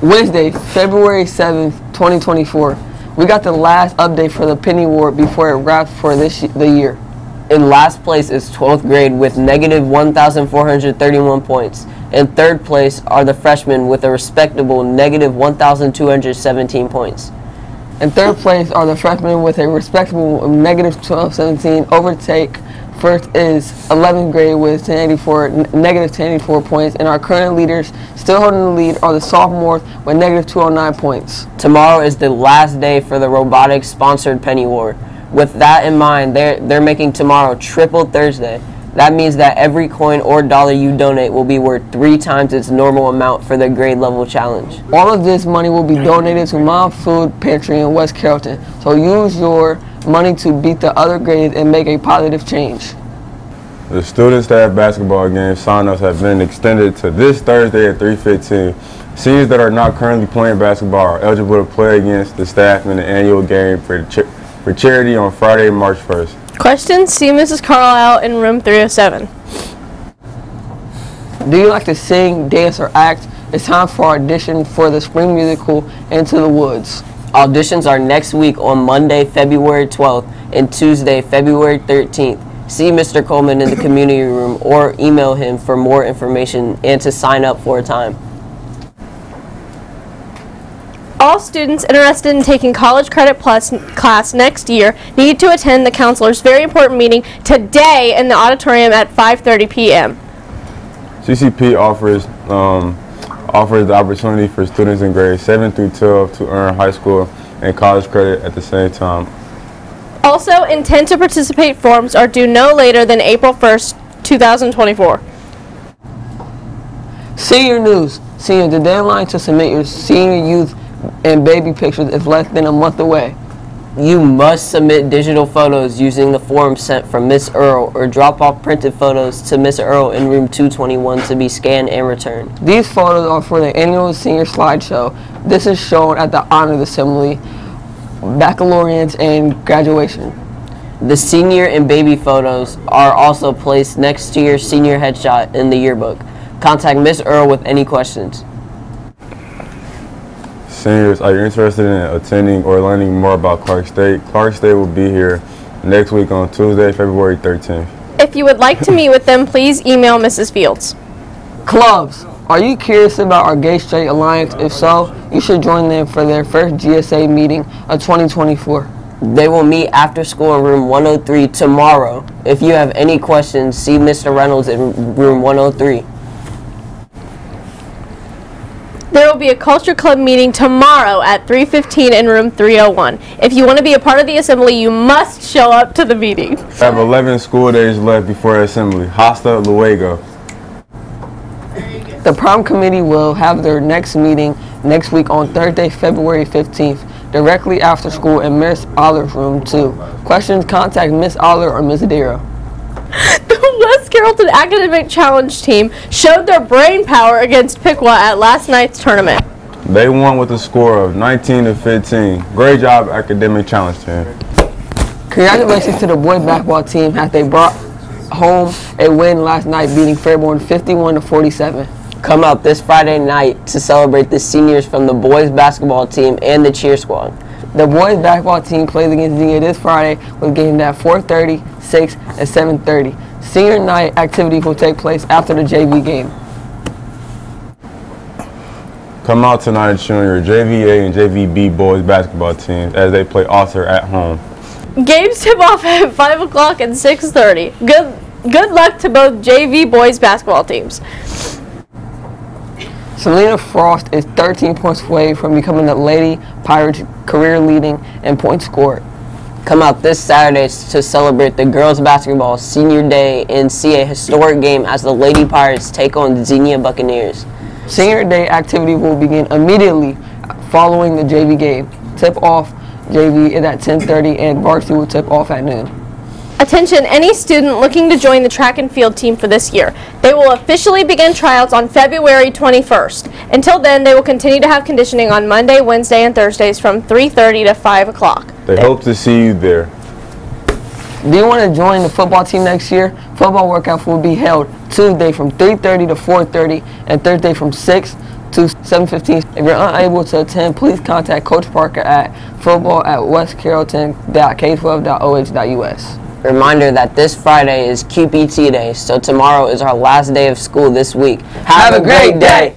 Wednesday, February 7th, 2024. We got the last update for the Penny War before it wraps for this the year. In last place is 12th grade with negative 1,431 points. In third place are the freshmen with a respectable negative 1,217 points. In third place are the freshmen with a respectable negative 1217. Overtake first is 11th grade with 1084, n- negative 1084 points. And our current leaders still holding the lead are the sophomores with negative 209 points. Tomorrow is the last day for the robotics sponsored Penny War. With that in mind, they're, they're making tomorrow Triple Thursday. That means that every coin or dollar you donate will be worth three times its normal amount for the grade level challenge. All of this money will be donated to Mom Food Pantry in West Carrollton. So use your money to beat the other grades and make a positive change. The student staff basketball game sign-ups have been extended to this Thursday at 3:15. Seniors that are not currently playing basketball are eligible to play against the staff in the annual game for, cha- for charity on Friday, March 1st. Questions? See Mrs. Carlisle in room 307. Do you like to sing, dance, or act? It's time for audition for the spring musical Into the Woods. Auditions are next week on Monday, February 12th and Tuesday, February 13th. See Mr. Coleman in the community room or email him for more information and to sign up for a time. All students interested in taking College Credit Plus class next year need to attend the counselor's very important meeting today in the auditorium at 5:30 p.m. CCP offers um, offers the opportunity for students in grades 7 through 12 to earn high school and college credit at the same time. Also, intent to participate forms are due no later than April 1st, 2024. Senior news. Senior, the deadline to submit your senior youth and baby pictures is less than a month away. You must submit digital photos using the form sent from Miss Earl or drop off printed photos to Miss Earl in room 221 to be scanned and returned. These photos are for the annual senior slideshow. This is shown at the honors assembly, baccalaureates, and graduation. The senior and baby photos are also placed next to your senior headshot in the yearbook. Contact Miss Earl with any questions. Seniors, are you interested in attending or learning more about Clark State? Clark State will be here next week on Tuesday, February 13th. If you would like to meet with them, please email Mrs. Fields. Clubs. Are you curious about our Gay Straight Alliance? If so, you should join them for their first GSA meeting of 2024. They will meet after school in room 103 tomorrow. If you have any questions, see Mr. Reynolds in room 103. There will be a culture club meeting tomorrow at 3:15 in room 301. If you want to be a part of the assembly, you must show up to the meeting. We have 11 school days left before assembly. Hasta luego. The prom committee will have their next meeting next week on Thursday, February 15th, directly after school in Miss Oller's room 2. Questions, contact Miss Oller or Miss Adira. The West Carrollton Academic Challenge team showed their brain power against Piqua at last night's tournament. They won with a score of 19 to 15. Great job, academic challenge team. Congratulations to the boys basketball team as they brought home a win last night, beating Fairborn 51 to 47. Come out this Friday night to celebrate the seniors from the boys basketball team and the cheer squad. The boys basketball team plays against Xenia this Friday with games at 4:30, 6, and 7:30. Senior night activities will take place after the JV game. Come out tonight and cheer on your JVA and JVB boys basketball teams as they play Alter at home. Games tip off at 5 o'clock and 6.30. Good, good luck to both JV boys basketball teams. Selena Frost is 13 points away from becoming the Lady Pirates career leading in points scored. Come out this Saturday to celebrate the girls basketball senior day and see a historic game as the Lady Pirates take on the Xenia Buccaneers. Senior day activity will begin immediately following the JV game. Tip off JV is at 10:30 and varsity will tip off at noon. Attention, any student looking to join the track and field team for this year. They will officially begin tryouts on February 21st. Until then, they will continue to have conditioning on Monday, Wednesday, and Thursdays from 3.30 to 5 o'clock. They hope to see you there. Do you want to join the football team next year? Football workouts will be held Tuesday from 3:30 to 4:30 and Thursday from 6 to 7:15. If you're unable to attend, please contact Coach Parker at football at westcarrollton.k12.oh.us. Reminder that this Friday is QPT day, so tomorrow is our last day of school this week. Have, a great day.